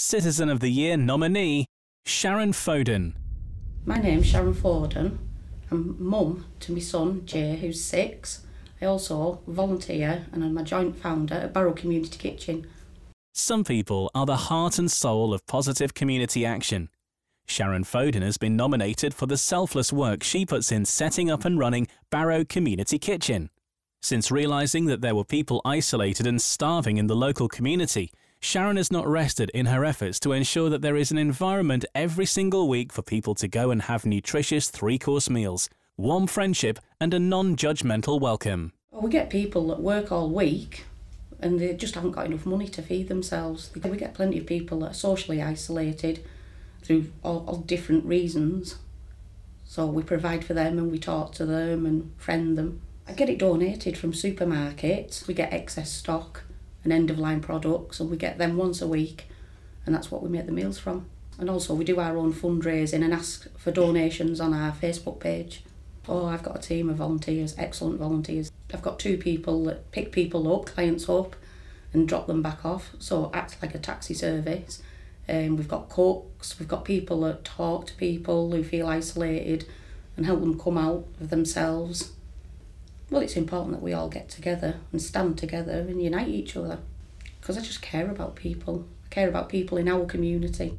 Citizen of the Year nominee Sharon Foden. My name's Sharon Foden. I'm mum to my son Jay, who's six. I also volunteer and I'm a joint founder at Barrow Community Kitchen. Some people are the heart and soul of positive community action. Sharon Foden has been nominated for the selfless work she puts in setting up and running Barrow Community Kitchen. Since realising that there were people isolated and starving in the local community, Sharon has not rested in her efforts to ensure that there is an environment every single week for people to go and have nutritious three course meals, warm friendship, and a non judgmental welcome. We get people that work all week and they just haven't got enough money to feed themselves. We get plenty of people that are socially isolated through all, all different reasons. So we provide for them and we talk to them and friend them. I get it donated from supermarkets. We get excess stock and end of line products and we get them once a week and that's what we make the meals from. And also we do our own fundraising and ask for donations on our Facebook page. Oh, I've got a team of volunteers, excellent volunteers. I've got two people that pick people up, clients up, and drop them back off. So act like a taxi service. Um, we've got cooks, we've got people that talk to people who feel isolated and help them come out of themselves well, it's important that we all get together and stand together and unite each other because I just care about people. I care about people in our community.